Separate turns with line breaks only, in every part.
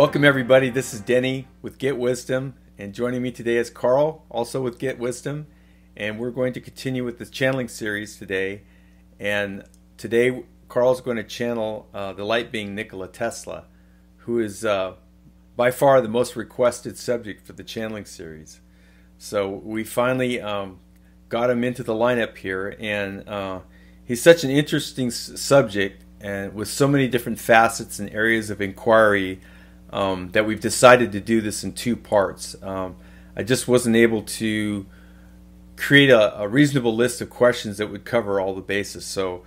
Welcome, everybody. This is Denny with Get Wisdom, and joining me today is Karl, also with Get Wisdom. And we're going to continue with this channeling series today. And today, Karl's going to channel uh, the light being Nikola Tesla, who is uh, by far the most requested subject for the channeling series. So we finally um, got him into the lineup here, and uh, he's such an interesting subject and with so many different facets and areas of inquiry um, that we've decided to do this in two parts. Um, I just wasn't able to create a, a, reasonable list of questions that would cover all the bases. So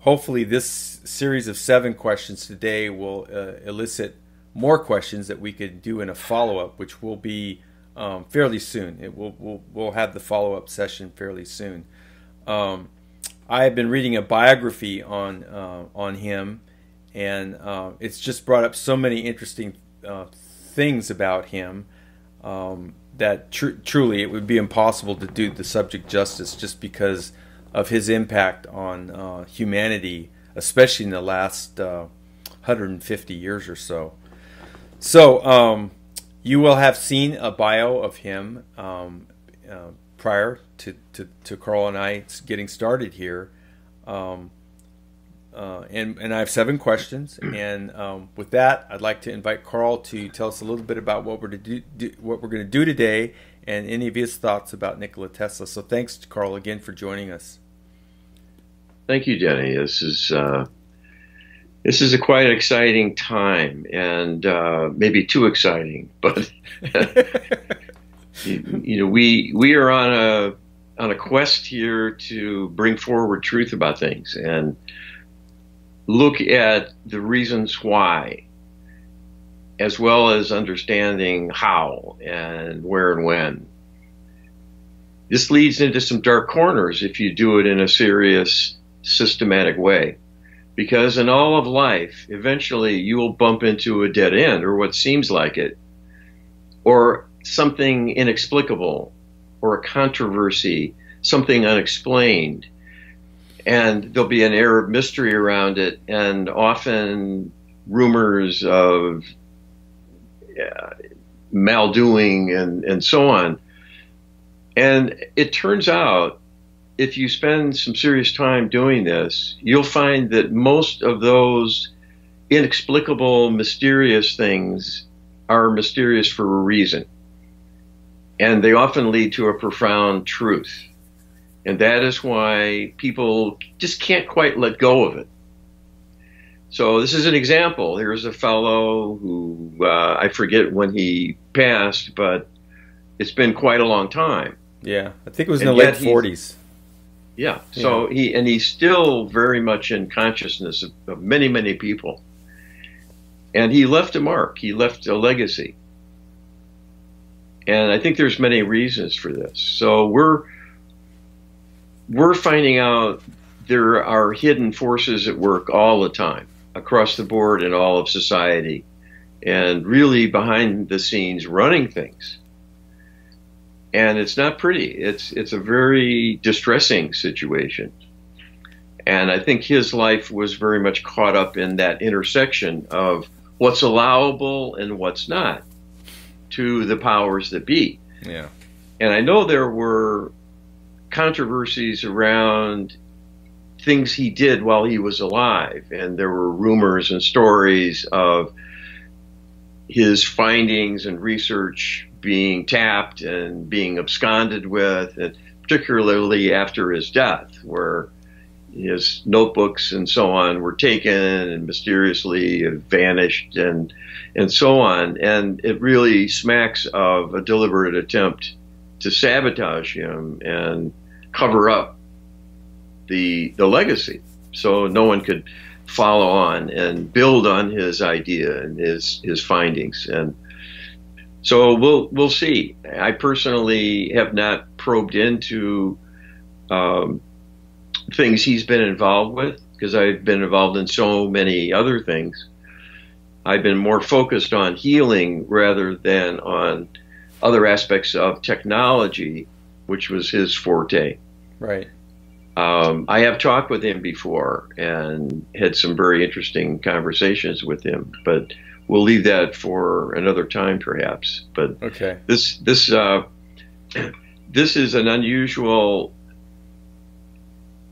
hopefully this series of seven questions today will uh, elicit more questions that we could do in a follow-up, which will be um, fairly soon. It will we'll, we'll have the follow-up session fairly soon. Um, I have been reading a biography on uh, on him, and uh, it's just brought up so many interesting uh, things about him um, that tr- truly it would be impossible to do the subject justice just because of his impact on uh, humanity, especially in the last 150 uh, years or so. So, um, you will have seen a bio of him um, uh, prior to, to, to, Karl and I getting started here. Um, uh, and, and I have seven questions. And um, with that, I'd like to invite Karl to tell us a little bit about what we're to do, do what we're going to do today, and any of his thoughts about Nikola Tesla. So thanks, Karl, again for joining us.
Thank you, Denny. This is uh, this is a quite exciting time, and uh, maybe too exciting, but you, you know, we we are on a on a quest here to bring forward truth about things and look at the reasons why, as well as understanding how and where and when. This leads into some dark corners if you do it in a serious, systematic way. Because in all of life, eventually you will bump into a dead end or what seems like it, or something inexplicable, or a controversy, something unexplained and there'll be an air of mystery around it, and often rumors of uh, maldoing and, and so on. And it turns out, if you spend some serious time doing this, you'll find that most of those inexplicable, mysterious things are mysterious for a reason. And they often lead to a profound truth. And that is why people just can't quite let go of it. So this is an example. Here's a fellow who uh, I forget when he passed, but it's been quite a long time.
Yeah, I think it was in and the late 40s.
Yeah. So yeah. he and he's still very much in consciousness of, of many many people. And he left a mark. He left a legacy. And I think there's many reasons for this. So we're we're finding out there are hidden forces at work all the time across the board in all of society and really behind the scenes running things. And it's not pretty. It's it's a very distressing situation. And I think his life was very much caught up in that intersection of what's allowable and what's not to the powers that be.
Yeah.
And I know there were controversies around things he did while he was alive, and there were rumors and stories of his findings and research being tapped and being absconded with, and particularly after his death, where his notebooks and so on were taken and mysteriously vanished and and so on. And it really smacks of a deliberate attempt to sabotage him and cover up the the legacy, so no one could follow on and build on his idea and his his findings and so we'll we'll see. I personally have not probed into um, things he's been involved with because I've been involved in so many other things. I've been more focused on healing rather than on other aspects of technology, which was his forte.
Right.
Um, I have talked with him before and had some very interesting conversations with him. But we'll leave that for another time, perhaps. But
okay,
this this uh, this is an unusual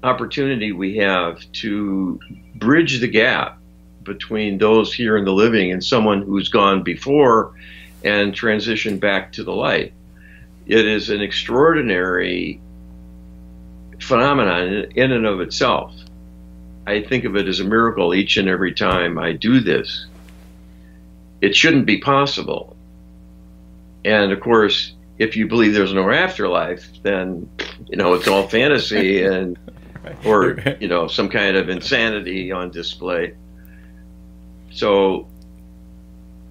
opportunity we have to bridge the gap between those here in the living and someone who's gone before and transitioned back to the light. It is an extraordinary phenomenon in and of itself. I think of it as a miracle each and every time I do this. It shouldn't be possible. And of course, if you believe there's no afterlife, then you know it's all fantasy and or you know some kind of insanity on display. So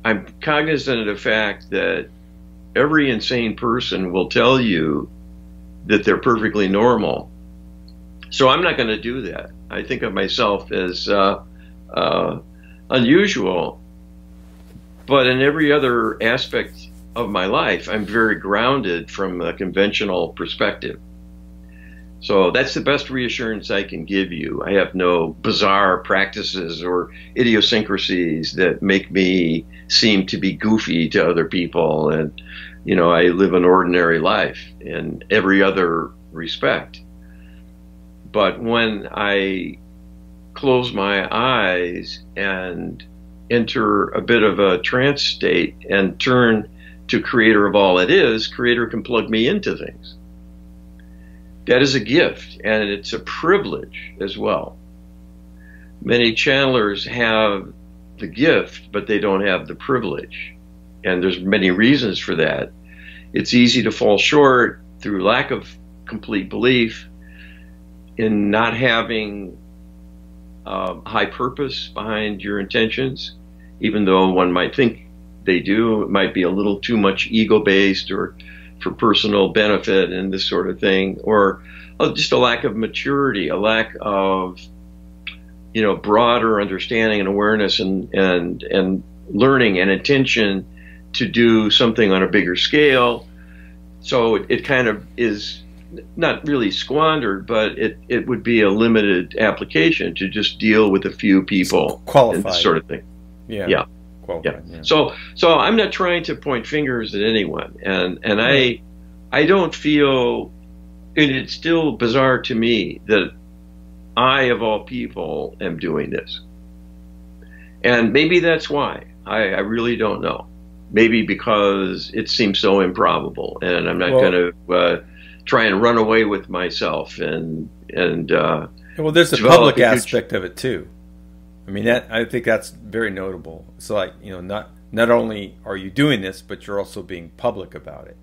I'm cognizant of the fact that every insane person will tell you that they're perfectly normal. So I'm not going to do that. I think of myself as uh, uh, unusual, but in every other aspect of my life, I'm very grounded from a conventional perspective. So that's the best reassurance I can give you. I have no bizarre practices or idiosyncrasies that make me seem to be goofy to other people. And, you know, I live an ordinary life in every other respect. But when I close my eyes and enter a bit of a trance state and turn to creator of all it is, creator can plug me into things that is a gift and it's a privilege as well. Many channelers have the gift, but they don't have the privilege. And there's many reasons for that. It's easy to fall short through lack of complete belief in not having uh, high purpose behind your intentions, even though one might think they do. It might be a little too much ego based or for personal benefit and this sort of thing, or uh, just a lack of maturity, a lack of you know broader understanding and awareness and and and learning and intention to do something on a bigger scale. So it, it kind of is not really squandered, but it, it would be a limited application to just deal with a few people
qualified
sort of thing.
Yeah.
Yeah
qualified. Yeah.
yeah. So so I'm not trying to point fingers at anyone, and and I I don't feel, and it's still bizarre to me that I of all people am doing this, and maybe that's why I, I really don't know. Maybe because it seems so improbable, and I'm not well, going to uh, try and run away with myself and and. Uh,
well, there's a public aspect of it too. I mean that I think that's very notable. It's like you know not not only are you doing this, but you're also being public about it,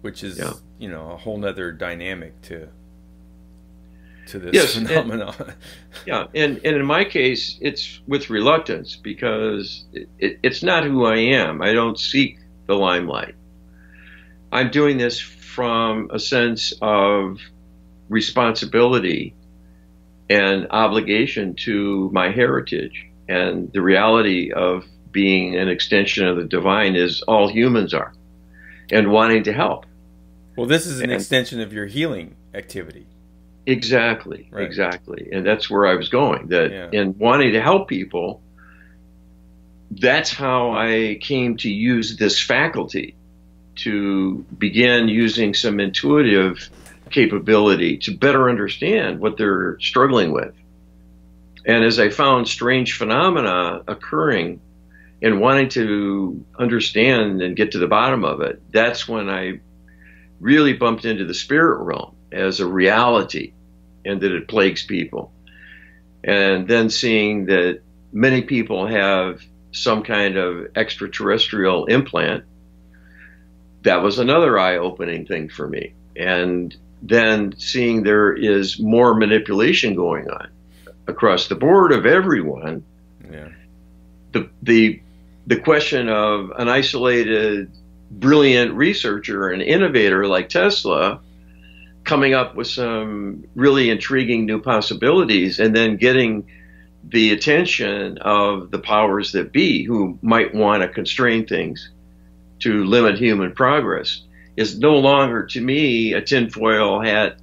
which is yeah. you know a whole nother dynamic to to this yes, phenomenon.
And, yeah, and and in my case, it's with reluctance because it, it, it's not who I am. I don't seek the limelight. I'm doing this from a sense of responsibility and obligation to my heritage. And the reality of being an extension of the divine is all humans are and wanting to help.
Well, this is an and extension of your healing activity.
Exactly, right. exactly. And that's where I was going. That yeah. in wanting to help people, that's how I came to use this faculty to begin using some intuitive capability to better understand what they're struggling with. And as I found strange phenomena occurring and wanting to understand and get to the bottom of it, that's when I really bumped into the spirit realm as a reality and that it plagues people. And then seeing that many people have some kind of extraterrestrial implant, that was another eye opening thing for me. And then seeing there is more manipulation going on across the board of everyone. Yeah. The the the question of an isolated, brilliant researcher and innovator like Tesla coming up with some really intriguing new possibilities and then getting the attention of the powers that be who might want to constrain things to limit human progress is no longer to me a tinfoil hat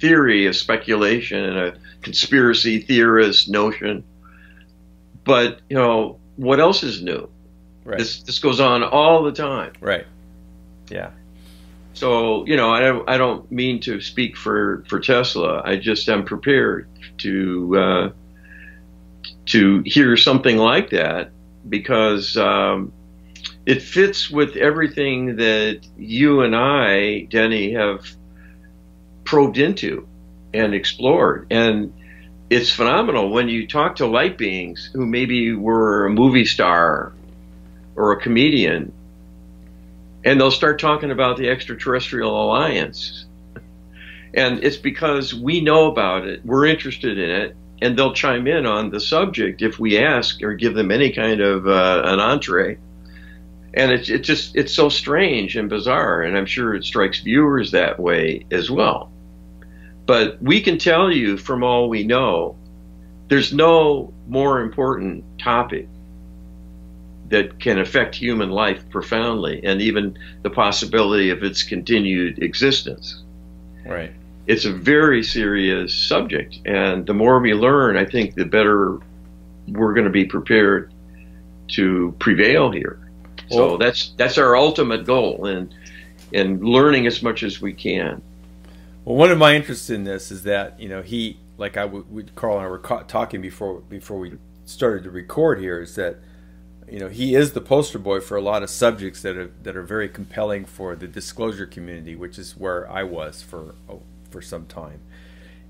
theory, a speculation, and a conspiracy theorist notion. But you know, what else is new?
Right.
This this goes on all the time.
Right. Yeah.
So you know, I don't I don't mean to speak for for Tesla. I just am prepared to uh, to hear something like that because um, it fits with everything that you and I, Denny, have probed into and explored. And it's phenomenal when you talk to light beings who maybe were a movie star or a comedian, and they'll start talking about the extraterrestrial alliance. And it's because we know about it, we're interested in it, and they'll chime in on the subject if we ask or give them any kind of uh, an entree. And it's it just it's so strange and bizarre, and I'm sure it strikes viewers that way as well. But we can tell you from all we know, there's no more important topic that can affect human life profoundly and even the possibility of its continued existence.
Right.
It's a very serious subject. And the more we learn, I think the better we're going to be prepared to prevail here. So
Well-
that's that's our ultimate goal and and learning as much as we can.
Well, one of my interests in this is that you know he, like I we, Karl and I were talking before before we started to record here, is that you know he is the poster boy for a lot of subjects that are that are very compelling for the disclosure community, which is where I was for oh, for some time,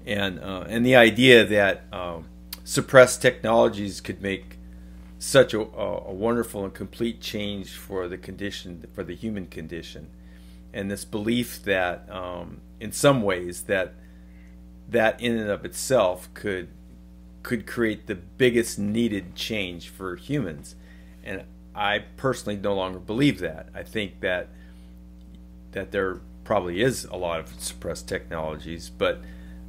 and uh, and the idea that um, suppressed technologies could make such a, a wonderful and complete change for the condition for the human condition. And this belief that um, in some ways that that in and of itself could could create the biggest needed change for humans. And I personally no longer believe that. I think that that there probably is a lot of suppressed technologies but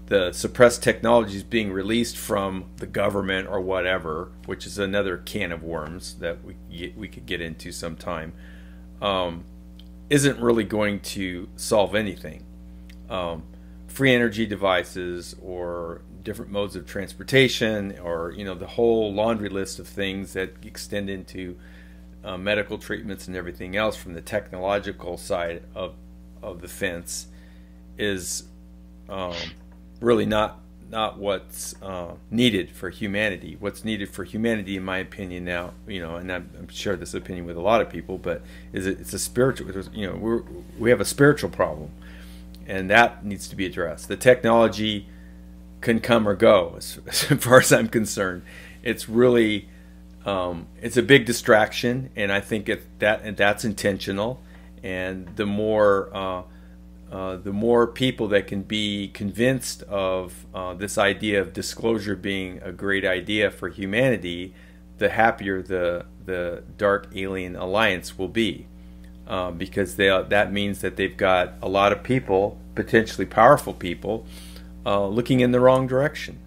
the suppressed technologies being released from the government or whatever which is another can of worms that we we could get into sometime um, isn't really going to solve anything. Um, free energy devices or different modes of transportation or you know the whole laundry list of things that extend into uh, medical treatments and everything else from the technological side of of the fence is um, really not not what's uh, needed for humanity. What's needed for humanity, in my opinion, now, you know, and I'm, I'm this opinion with a lot of people, but is it, it's a spiritual, you know, we're, we have a spiritual problem, and that needs to be addressed. The technology can come or go, as, as far as I'm concerned. It's really, um, it's a big distraction, and I think it, that and that's intentional. And the more uh, uh, the more people that can be convinced of uh, this idea of disclosure being a great idea for humanity, the happier the the Dark Alien Alliance will be, uh, because they, that means that they've got a lot of people, potentially powerful people, uh, looking in the wrong direction,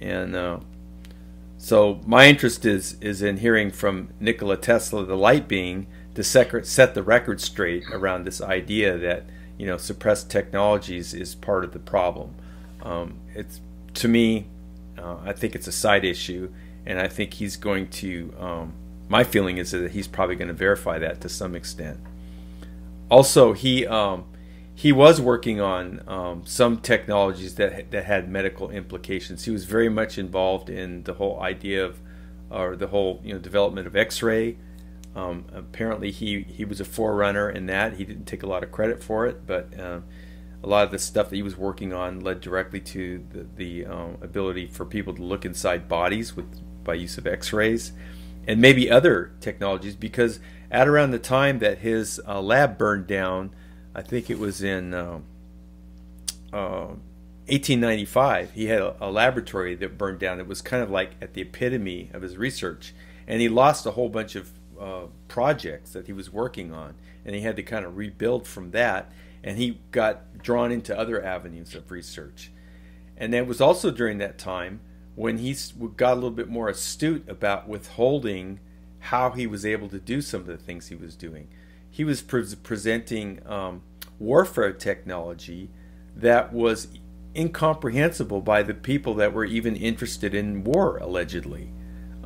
and uh, so my interest is is in hearing from Nikola Tesla, the light being, to set the record straight around this idea that you know suppressed technologies is part of the problem. Um, it's to me, uh, I think it's a side issue, and I think he's going to. Um, my feeling is that he's probably going to verify that to some extent. Also, he um, he was working on um, some technologies that that had medical implications. He was very much involved in the whole idea of, or the whole you know development of X-ray. Um, apparently, he he was a forerunner in that. He didn't take a lot of credit for it, but uh, a lot of the stuff that he was working on led directly to the, the um, ability for people to look inside bodies with by use of X-rays, and maybe other technologies. Because at around the time that his uh, lab burned down, I think it was in uh, uh, 1895. He had a, a, laboratory that burned down. It was kind of like at the epitome of his research, and he lost a whole bunch of uh, projects that he was working on, and he had to kind of rebuild from that. And he got drawn into other avenues of research. And it was also during that time when he got a little bit more astute about withholding how he was able to do some of the things he was doing. He was pre- presenting um, warfare technology that was incomprehensible by the people that were even interested in war, allegedly.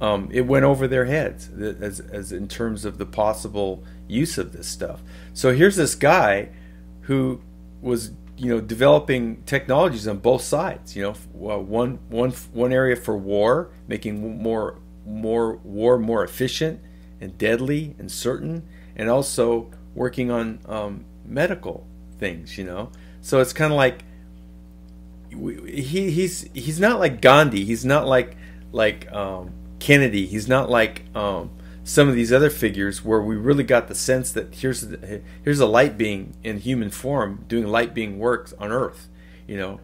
Um, it went over their heads as, as in terms of the possible use of this stuff. So here's this guy who was you know developing technologies on both sides. You know, one one one area for war, making more more war more efficient and deadly and certain, and also working on um, medical things. You know, so it's kind of like he he's he's not like Gandhi. He's not like like um, Kennedy. He's not like um, some of these other figures where we really got the sense that here's here's a light being in human form doing light being work on Earth. You know,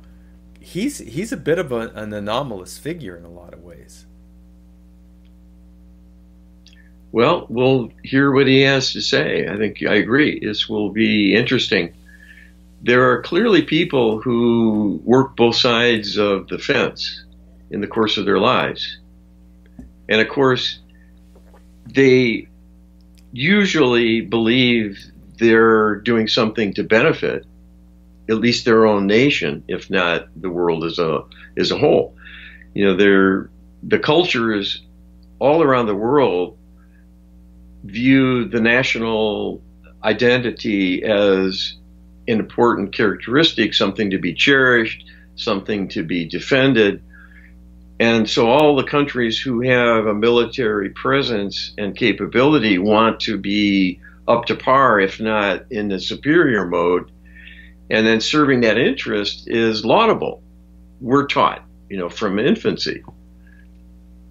he's he's a bit of a, an anomalous figure in a lot of ways.
Well, we'll hear what he has to say. I think I agree. This will be interesting. There are clearly people who work both sides of the fence in the course of their lives. And of course, they usually believe they're doing something to benefit at least their own nation, if not the world as a as a whole. You know, they're the cultures all around the world view the national identity as an important characteristic, something to be cherished, something to be defended. And so all the countries who have a military presence and capability want to be up to par, if not in the superior mode. And then serving that interest is laudable. We're taught, you know, from infancy.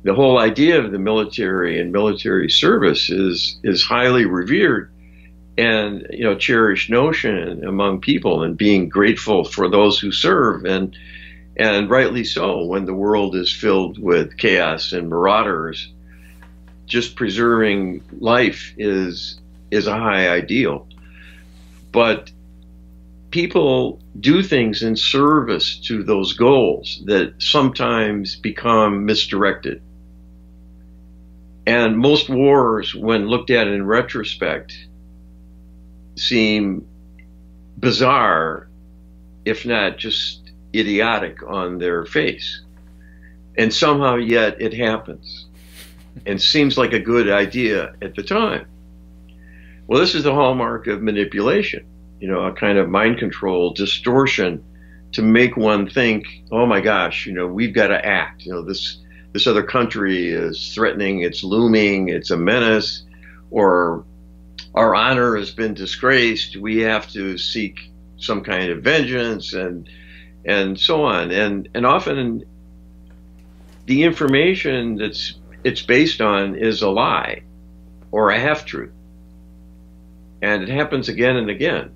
The whole idea of the military and military service is is highly revered and you know cherished notion among people and being grateful for those who serve and and rightly so when the world is filled with chaos and marauders just preserving life is is a high ideal. But people do things in service to those goals that sometimes become misdirected. And most wars when looked at in retrospect seem bizarre if not just idiotic on their face. And somehow, yet, it happens and seems like a good idea at the time. Well, this is the hallmark of manipulation, you know, a kind of mind control, distortion to make one think, oh my gosh, you know, we've got to act. You know, this this other country is threatening, it's looming, it's a menace, or our honor has been disgraced. We have to seek some kind of vengeance and and so on. And and often the information that's it's based on is a lie or a half truth. And it happens again and again.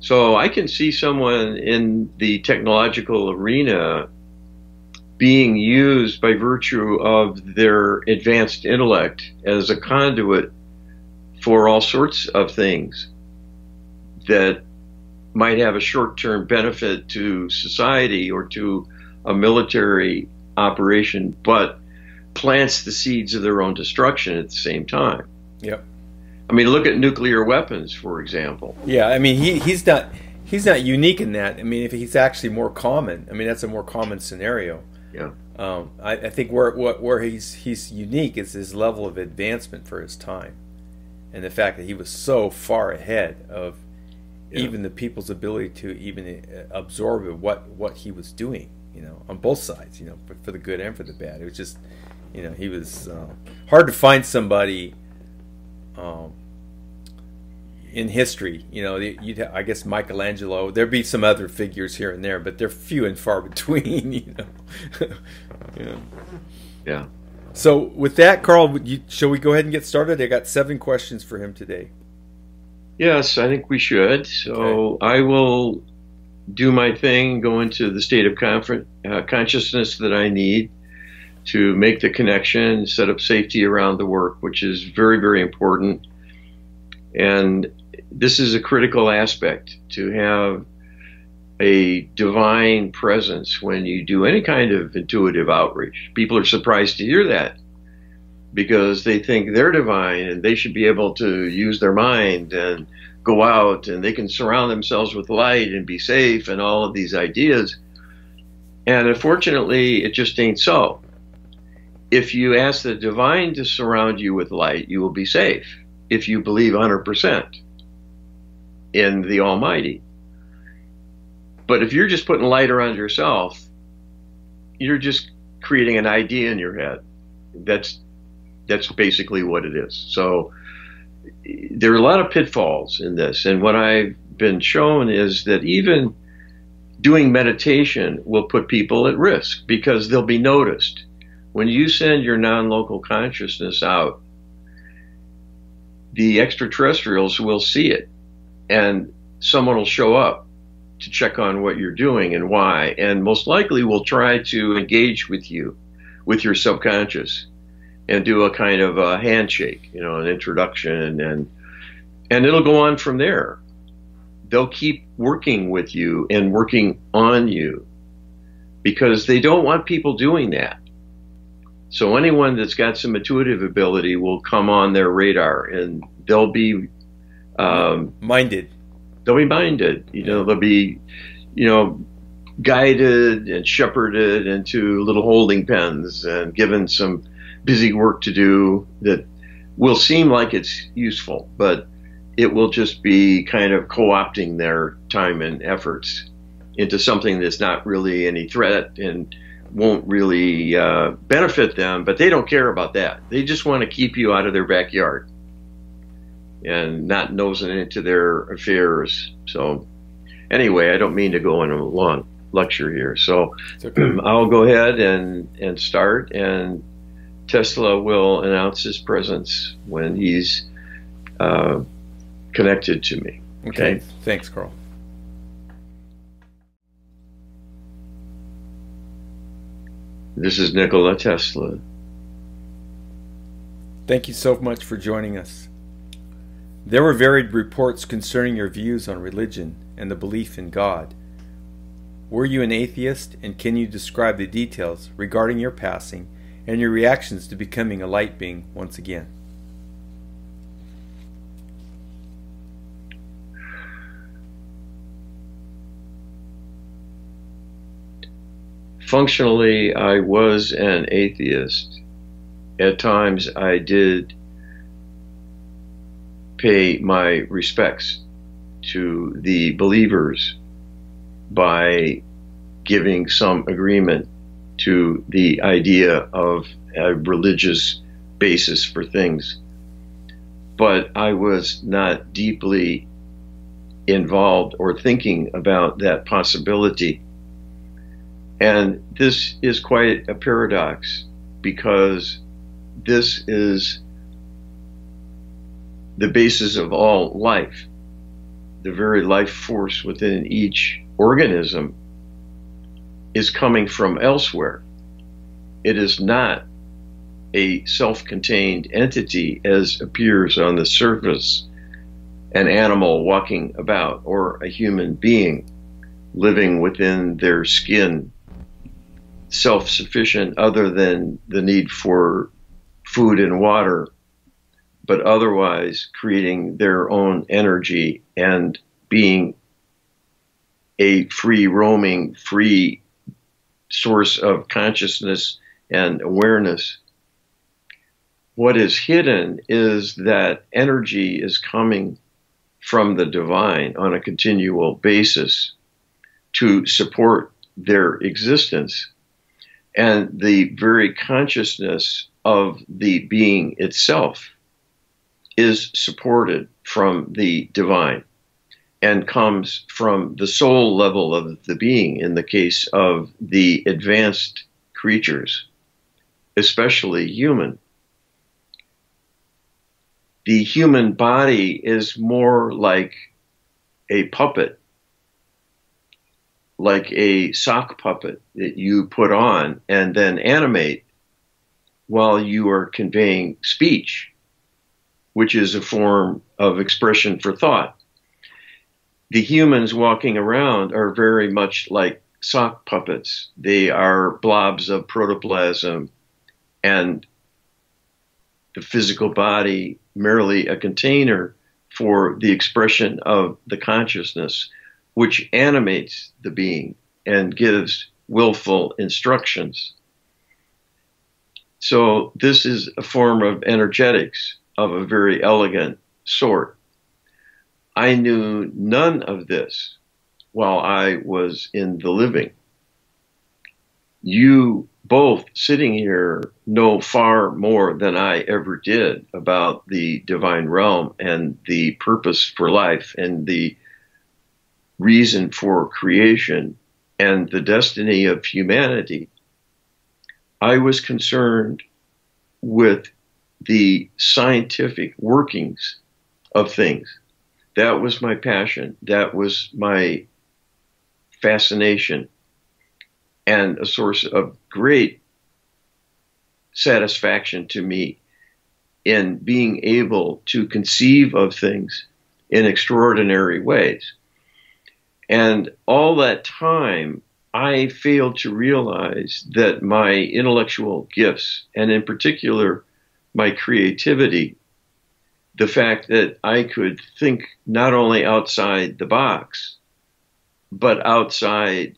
So I can see someone in the technological arena being used by virtue of their advanced intellect as a conduit for all sorts of things that might have a short term benefit to society or to a military operation, but plants the seeds of their own destruction at the same time.
Yep.
I mean, look at nuclear weapons, for example.
Yeah, I mean, he, he's not he's not unique in that. I mean, if he's actually more common, I mean, that's a more common scenario.
Yeah.
Um, I, I, think where what where he's he's unique is his level of advancement for his time, and the fact that he was so far ahead of yeah. even the people's ability to even uh, absorb what what he was doing. You know, on both sides. You know, for, for the good and for the bad. It was just, you know, he was uh, hard to find somebody. Um, in history, you know, you'd I guess Michelangelo. There'd be some other figures here and there, but they're few and far between. You know.
yeah. Yeah.
So with that, Karl, you, shall we go ahead and get started? I got seven questions for him today.
Yes, I think we should. So okay. I will do my thing, go into the state of uh, consciousness that I need to make the connection, set up safety around the work, which is very, very important. And this is a critical aspect to have a divine presence when you do any kind of intuitive outreach. People are surprised to hear that because they think they're divine and they should be able to use their mind and go out and they can surround themselves with light and be safe and all of these ideas. And unfortunately, it just ain't so. if you ask the divine to surround you with light, you will be safe if you believe 100% in the Almighty. But if you're just putting light around yourself, you're just creating an idea in your head. That's that's basically what it is. So there are a lot of pitfalls in this, and what I've been shown is that even doing meditation will put people at risk because they'll be noticed. When you send your non-local consciousness out, the extraterrestrials will see it, and someone will show up to check on what you're doing and why, and most likely will try to engage with you, with your subconscious, and do a kind of a handshake, you know, an introduction, and and it'll go on from there. They'll keep working with you and working on you because they don't want people doing that. So anyone that's got some intuitive ability will come on their radar, and they'll be um,
minded
they'll be minded. You know, they'll be, you know, guided and shepherded into little holding pens and given some busy work to do that will seem like it's useful, but it will just be kind of co-opting their time and efforts into something that's not really any threat and won't really uh, benefit them, but they don't care about that. They just want to keep you out of their backyard and not nosing into their affairs. So, anyway, I don't mean to go on a long lecture here. So, okay. I'll go ahead and, and start, and Tesla will announce his presence when he's uh, connected to me.
Okay. okay. Thanks, Karl.
This is Nikola Tesla.
Thank you so much for joining us. There were varied reports concerning your views on religion and the belief in God. Were you an atheist, and can you describe the details regarding your passing and your reactions to becoming a light being once again?
Functionally, I was an atheist. At times, I did pay my respects to the believers by giving some agreement to the idea of a religious basis for things. But I was not deeply involved or thinking about that possibility. And this is quite a paradox because this is the basis of all life, the very life force within each organism, is coming from elsewhere. It is not a self contained entity as appears on the surface an animal walking about or a human being living within their skin, self sufficient other than the need for food and water but otherwise creating their own energy and being a free roaming, free source of consciousness and awareness. What is hidden is that energy is coming from the divine on a continual basis to support their existence. And the very consciousness of the being itself is supported from the divine and comes from the soul level of the being in the case of the advanced creatures, especially human. The human body is more like a puppet, like a sock puppet that you put on and then animate while you are conveying speech which is a form of expression for thought. The humans walking around are very much like sock puppets. They are blobs of protoplasm and the physical body merely a container for the expression of the consciousness, which animates the being and gives willful instructions. So this is a form of energetics of a very elegant sort. I knew none of this while I was in the living. You both sitting here know far more than I ever did about the divine realm and the purpose for life and the reason for creation and the destiny of humanity. I was concerned with the scientific workings of things. That was my passion. That was my fascination and a source of great satisfaction to me in being able to conceive of things in extraordinary ways. And all that time, I failed to realize that my intellectual gifts, and in particular, my creativity, the fact that I could think not only outside the box, but outside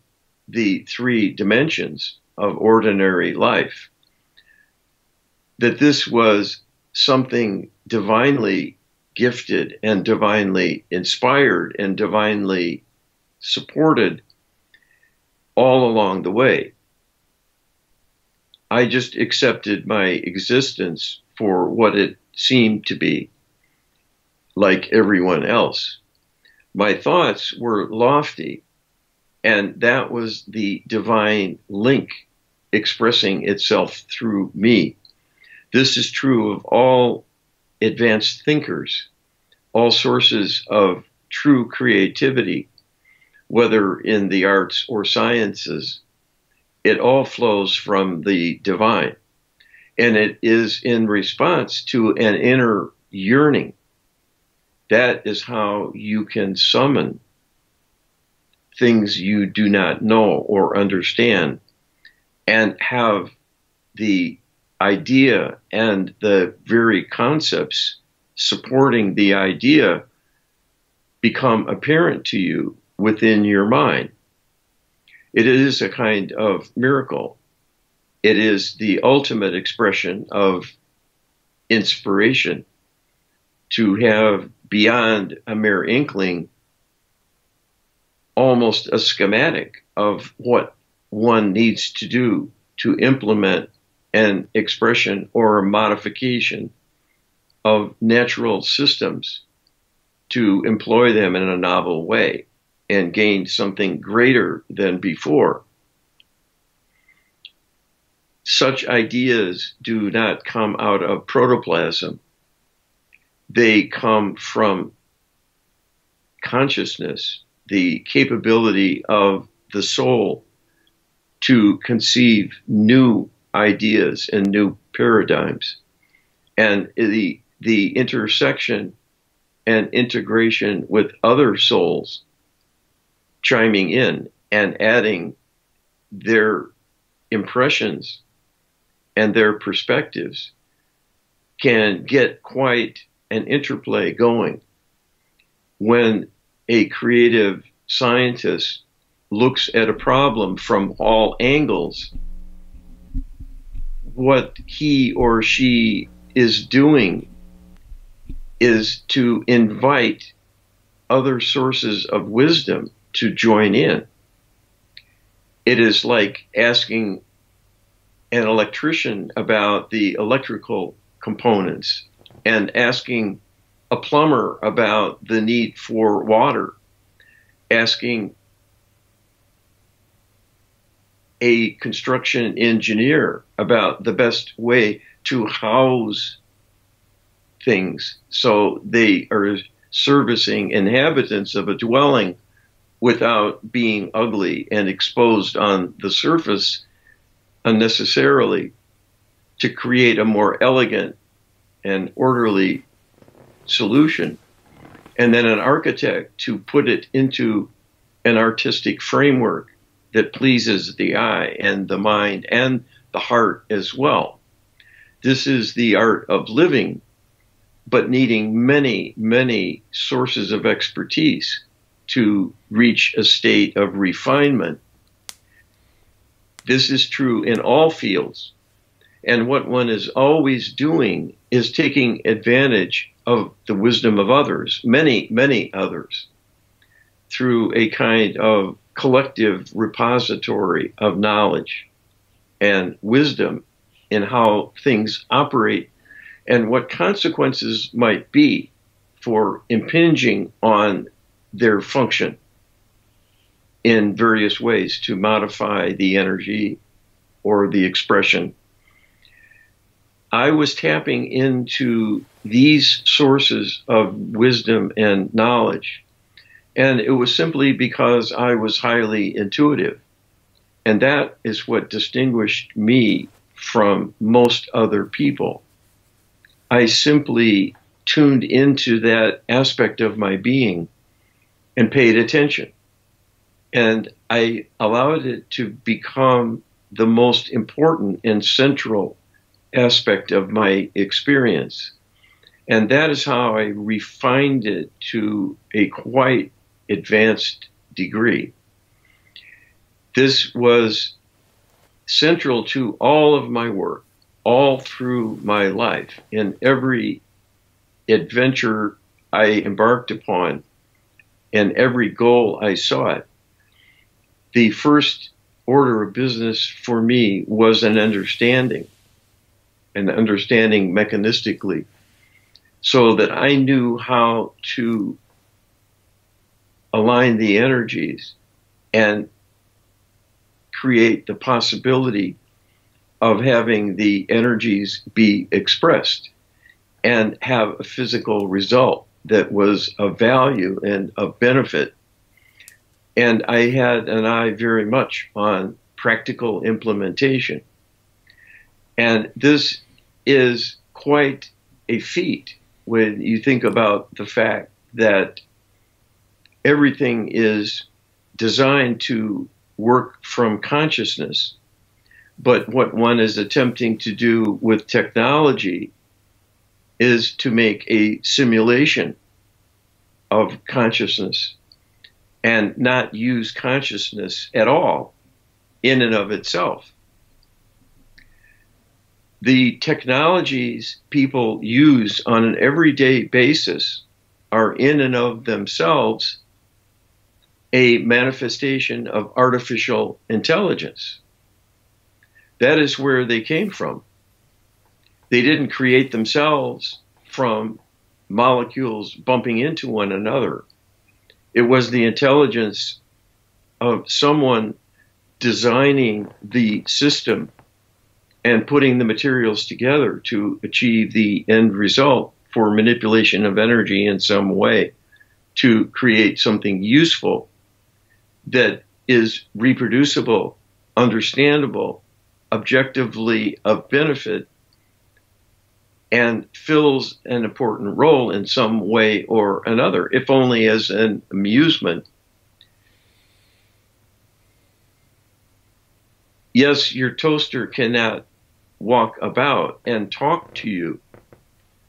the three dimensions of ordinary life. That this was something divinely gifted and divinely inspired and divinely supported all along the way. I just accepted my existence for what it seemed to be, like everyone else. My thoughts were lofty and that was the divine link expressing itself through me. This is true of all advanced thinkers, all sources of true creativity, whether in the arts or sciences. It all flows from the divine. And it is in response to an inner yearning. That is how you can summon things you do not know or understand and have the idea and the very concepts supporting the idea become apparent to you within your mind. It is a kind of miracle. It is the ultimate expression of inspiration to have beyond a mere inkling almost a schematic of what one needs to do to implement an expression or a modification of natural systems to employ them in a novel way and gain something greater than before. Such ideas do not come out of protoplasm. They come from consciousness the capability of the soul to conceive new ideas and new paradigms. And the, the intersection and integration with other souls chiming in and adding their impressions and their perspectives can get quite an interplay going when a creative scientist looks at a problem from all angles, what he or she is doing is to invite other sources of wisdom to join in. It is like asking an electrician about the electrical components and asking a plumber about the need for water, asking a construction engineer about the best way to house things so they are servicing inhabitants of a dwelling without being ugly and exposed on the surface unnecessarily to create a more elegant and orderly solution, and then an architect to put it into an artistic framework that pleases the eye and the mind and the heart as well. This is the art of living, but needing many, many sources of expertise to reach a state of refinement. This is true in all fields. And what one is always doing is taking advantage of the wisdom of others, many, many others, through a kind of collective repository of knowledge and wisdom in how things operate and what consequences might be for impinging on their function in various ways to modify the energy or the expression. I was tapping into these sources of wisdom and knowledge, and it was simply because I was highly intuitive. And that is what distinguished me from most other people. I simply tuned into that aspect of my being and paid attention. And I allowed it to become the most important and central aspect of my experience. And that is how I refined it to a quite advanced degree. This was central to all of my work, all through my life, in every adventure I embarked upon, and every goal I sought. The first order of business for me was an understanding, an understanding mechanistically, so that I knew how to align the energies and create the possibility of having the energies be expressed and have a physical result that was of value and of benefit. And I had an eye very much on practical implementation. And this is quite a feat when you think about the fact that everything is designed to work from consciousness. But what one is attempting to do with technology is to make a simulation of consciousness and not use consciousness at all in and of itself. The technologies people use on an everyday basis are in and of themselves a manifestation of artificial intelligence. That is where they came from. They didn't create themselves from molecules bumping into one another. It was the intelligence of someone designing the system and putting the materials together to achieve the end result for manipulation of energy in some way to create something useful that is reproducible, understandable, objectively of benefit, and fills an important role in some way or another, if only as an amusement. Yes, your toaster cannot walk about and talk to you,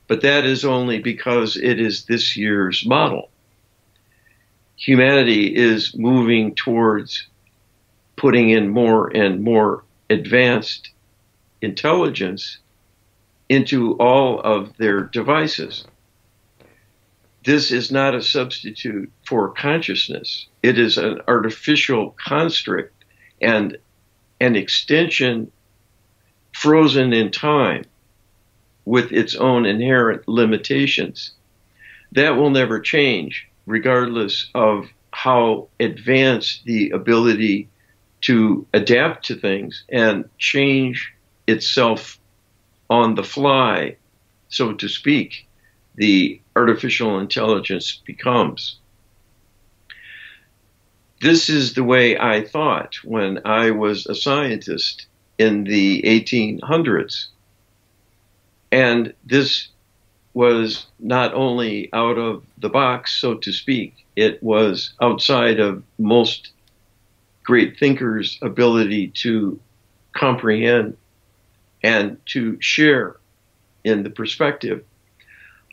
but that is only because it is this year's model humanity is moving towards putting in more and more advanced intelligence into all of their devices. This is not a substitute for consciousness. It is an artificial construct and an extension frozen in time with its own inherent limitations. That will never change regardless of how advanced the ability to adapt to things and change itself on the fly, so to speak, the artificial intelligence becomes. This is the way I thought when I was a scientist in the 1800s. And this was not only out of the box, so to speak, it was outside of most great thinkers' ability to comprehend and to share in the perspective.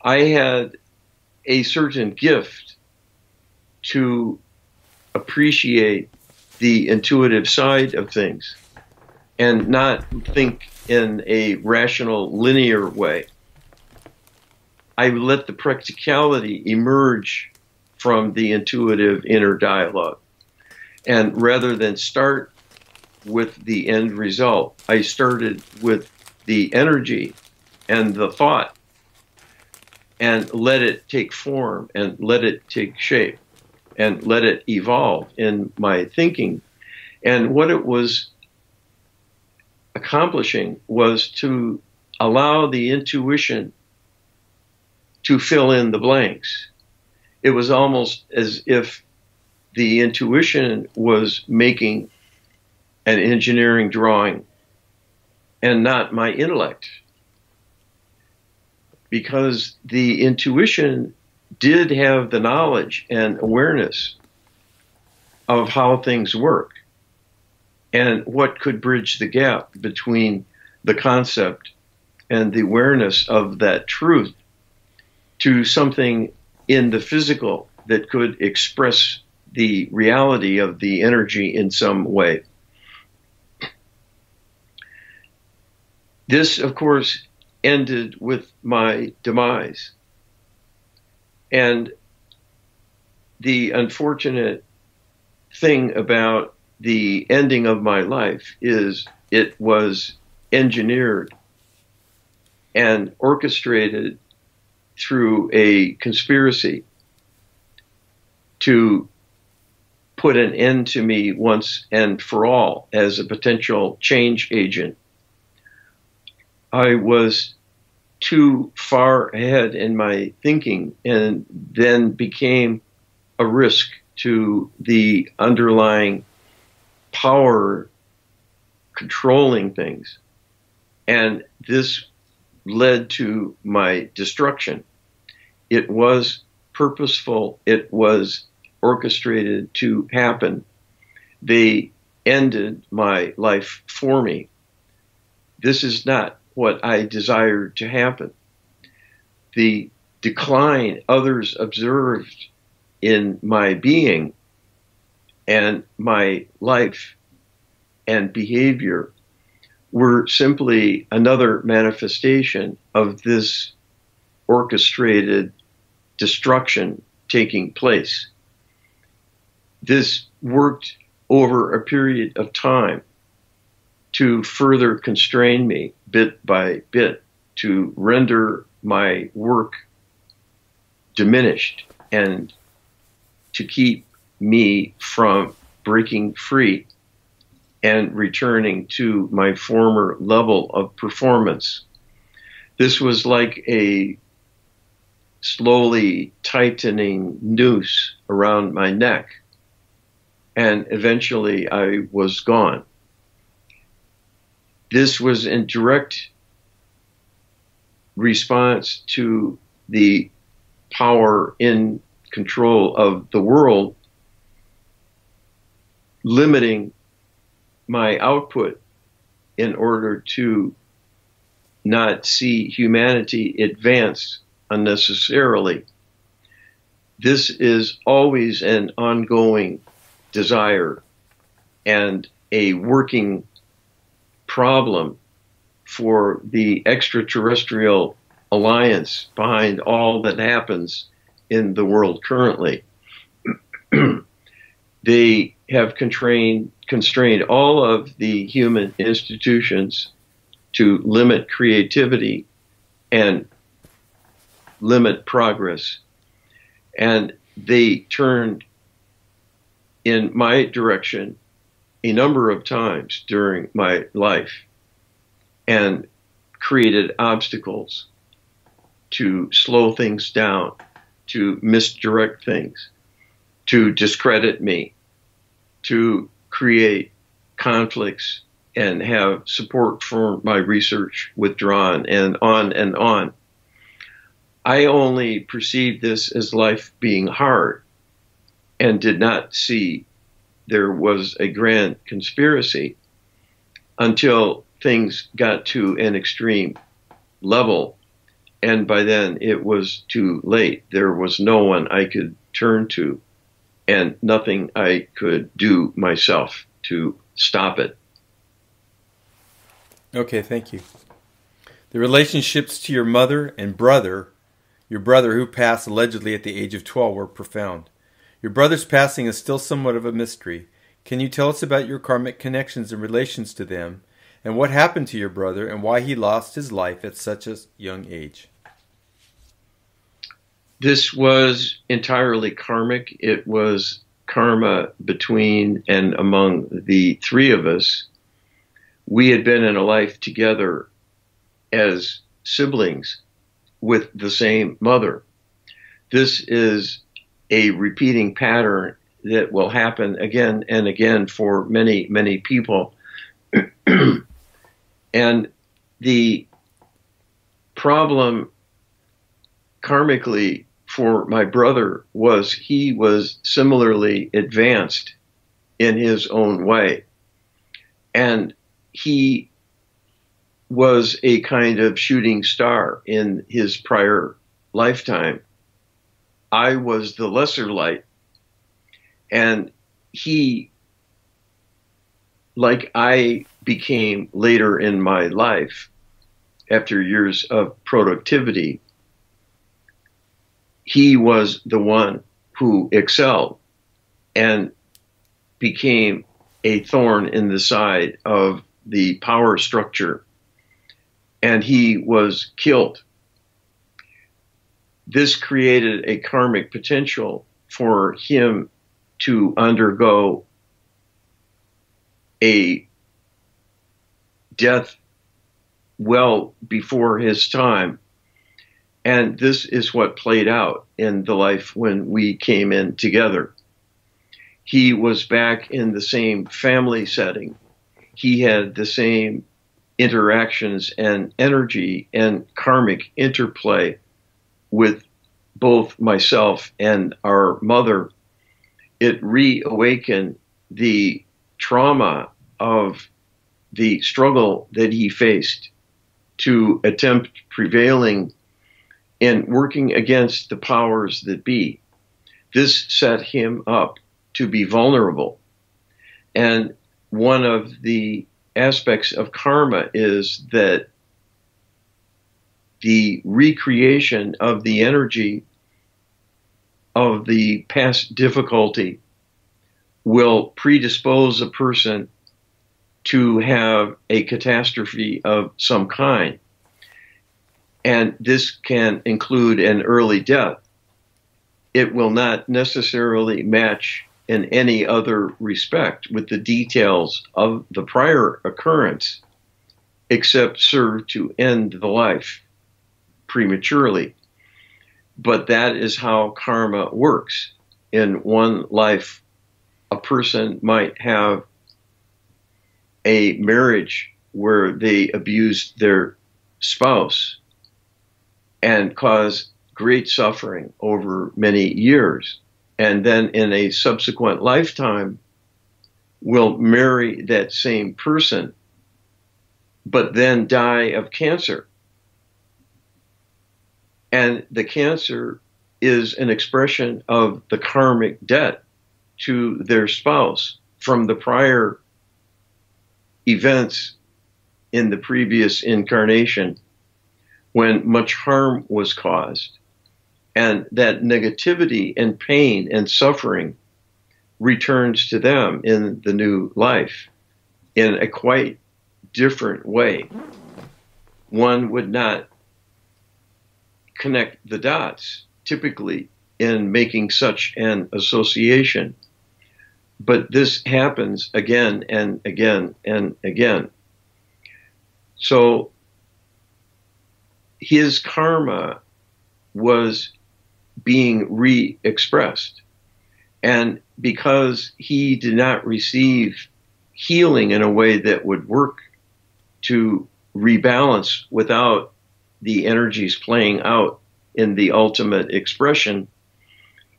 I had a certain gift to appreciate the intuitive side of things. And not think in a rational, linear way. I let the practicality emerge from the intuitive inner dialogue. And rather than start with the end result, I started with the energy and the thought and let it take form and let it take shape and let it evolve in my thinking. And what it was accomplishing was to allow the intuition to fill in the blanks. It was almost as if the intuition was making an engineering drawing and not my intellect. Because the intuition did have the knowledge and awareness of how things work and what could bridge the gap between the concept and the awareness of that truth to something in the physical that could express the reality of the energy in some way. This, of course, ended with my demise. And the unfortunate thing about the ending of my life is it was engineered and orchestrated through a conspiracy to put an end to me once and for all as a potential change agent. I was too far ahead in my thinking and then became a risk to the underlying power controlling things. And this led to my destruction. It was purposeful, it was orchestrated to happen. They ended my life for me. This is not what I desired to happen. The decline others observed in my being and my life and behavior were simply another manifestation of this orchestrated destruction taking place. This worked over a period of time to further constrain me bit by bit, to render my work diminished and to keep me from breaking free and returning to my former level of performance. This was like a slowly tightening noose around my neck, and eventually I was gone. This was in direct response to the power in control of the world limiting my output in order to not see humanity advance unnecessarily. This is always an ongoing desire and a working problem for the extraterrestrial alliance behind all that happens in the world currently. they have constrained, constrained all of the human institutions to limit creativity and limit progress. And they turned in my direction a number of times during my life and created obstacles to slow things down, to misdirect things, to discredit me, to create conflicts and have support for my research withdrawn and on and on. I only perceived this as life being hard and did not see there was a grand conspiracy until things got to an extreme level. And by then it was too late. There was no one I could turn to and nothing I could do myself to stop it.
Okay, thank you. The relationships to your mother and brother, your brother who passed allegedly at the age of 12, were profound. Your brother's passing is still somewhat of a mystery. Can you tell us about your karmic connections and relations to them, and what happened to your brother and why he lost his life at such a young age?
This was entirely karmic. It was karma between and among the three of us. We had been in a life together as siblings with the same mother. This is a repeating pattern that will happen again and again for many, many people. and the problem karmically for my brother was he was similarly advanced in his own way. And he was a kind of shooting star in his prior lifetime. I was the lesser light. And he, like I became later in my life, after years of productivity, he was the one who excelled and became a thorn in the side of the power structure. And he was killed this created a karmic potential for him to undergo a death well before his time. And this is what played out in the life when we came in together. He was back in the same family setting. He had the same interactions and energy and karmic interplay with both myself and our mother, it reawakened the trauma of the struggle that he faced to attempt prevailing and working against the powers that be. This set him up to be vulnerable. And one of the aspects of karma is that the recreation of the energy of the past difficulty will predispose a person to have a catastrophe of some kind. And this can include an early death. It will not necessarily match in any other respect with the details of the prior occurrence, except serve to end the life prematurely. But that is how karma works. In one life, a person might have a marriage where they abused their spouse and cause great suffering over many years. And then in a subsequent lifetime, will marry that same person, but then die of cancer and the cancer is an expression of the karmic debt to their spouse from the prior events in the previous incarnation when much harm was caused. And that negativity and pain and suffering returns to them in the new life in a quite different way. One would not connect the dots typically in making such an association. But this happens again and again and again. So his karma was being re expressed. And because he did not receive healing in a way that would work to rebalance without the energies playing out in the ultimate expression,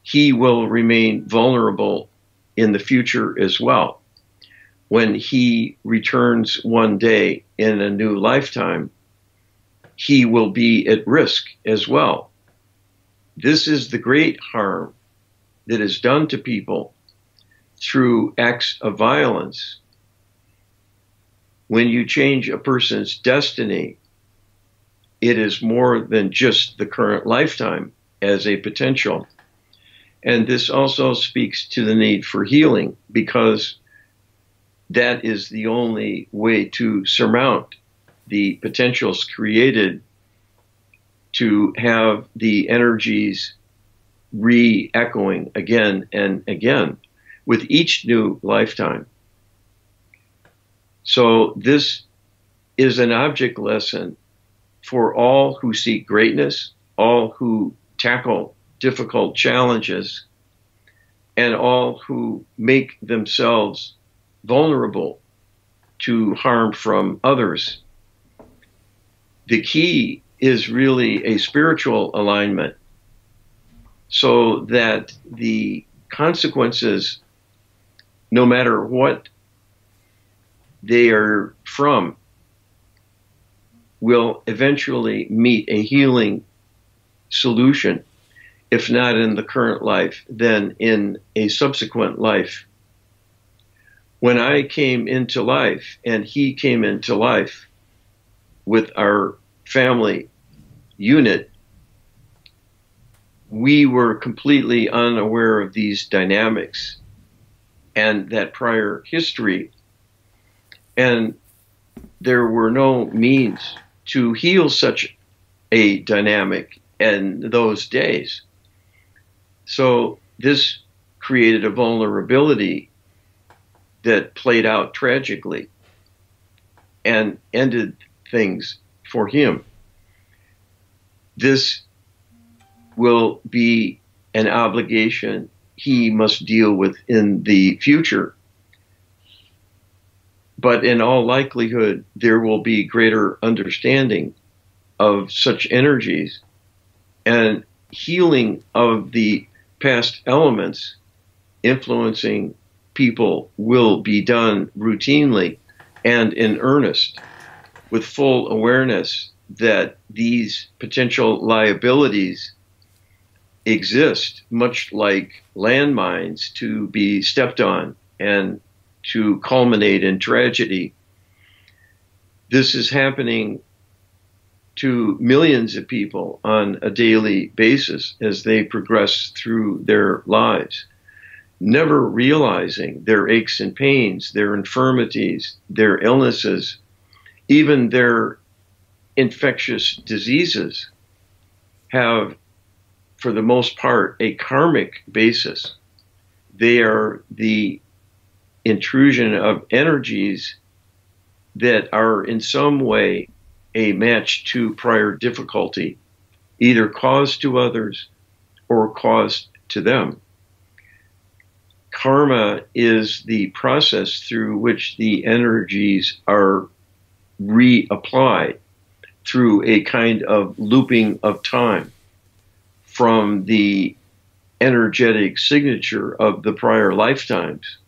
he will remain vulnerable in the future as well. When he returns one day in a new lifetime, he will be at risk as well. This is the great harm that is done to people through acts of violence when you change a person's destiny, it is more than just the current lifetime as a potential. And this also speaks to the need for healing because that is the only way to surmount the potentials created to have the energies re echoing again and again with each new lifetime. So, this is an object lesson for all who seek greatness, all who tackle difficult challenges, and all who make themselves vulnerable to harm from others. The key is really a spiritual alignment so that the consequences, no matter what they are from, will eventually meet a healing solution, if not in the current life, then in a subsequent life. When I came into life and he came into life with our family unit, we were completely unaware of these dynamics and that prior history. And there were no means to heal such a dynamic in those days. So this created a vulnerability that played out tragically and ended things for him. This will be an obligation he must deal with in the future. But in all likelihood, there will be greater understanding of such energies and healing of the past elements influencing people will be done routinely and in earnest with full awareness that these potential liabilities exist, much like landmines, to be stepped on and to culminate in tragedy. This is happening to millions of people on a daily basis as they progress through their lives, never realizing their aches and pains, their infirmities, their illnesses, even their infectious diseases have for the most part, a karmic basis. They are the intrusion of energies that are in some way a match to prior difficulty, either caused to others or caused to them. Karma is the process through which the energies are reapplied through a kind of looping of time from the energetic signature of the prior lifetimes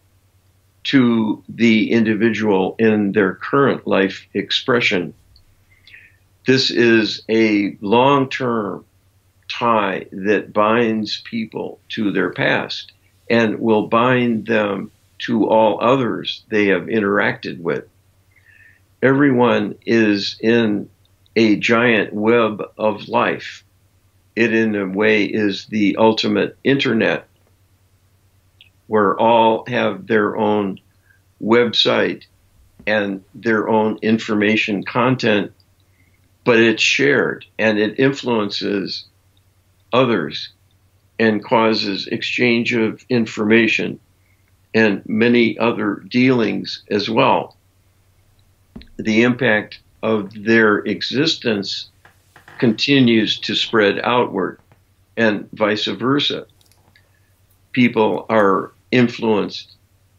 to the individual in their current life expression. This is a long term tie that binds people to their past and will bind them to all others they have interacted with. Everyone is in a giant web of life it in a way is the ultimate internet where all have their own website and their own information content, but it's shared and it influences others and causes exchange of information and many other dealings as well. The impact of their existence continues to spread outward and vice versa. People are influenced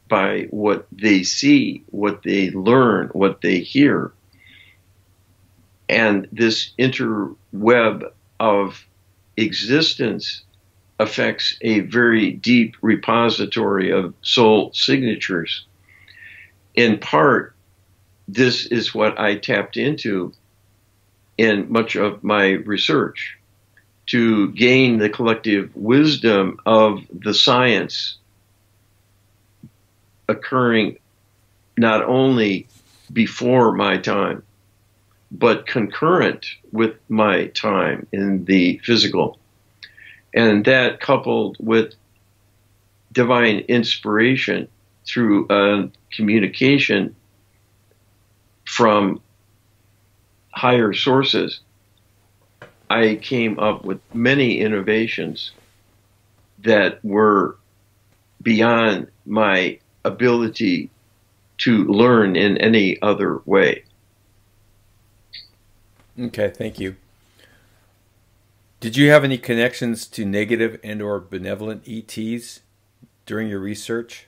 by what they see, what they learn, what they hear. And this interweb of existence affects a very deep repository of soul signatures. In part, this is what I tapped into in much of my research to gain the collective wisdom of the science occurring not only before my time, but concurrent with my time in the physical. And that coupled with divine inspiration through a communication from higher sources, I came up with many innovations that were beyond my ability to learn in any other way.
Okay, thank you. Did you have any connections to negative and or benevolent ETs during your research?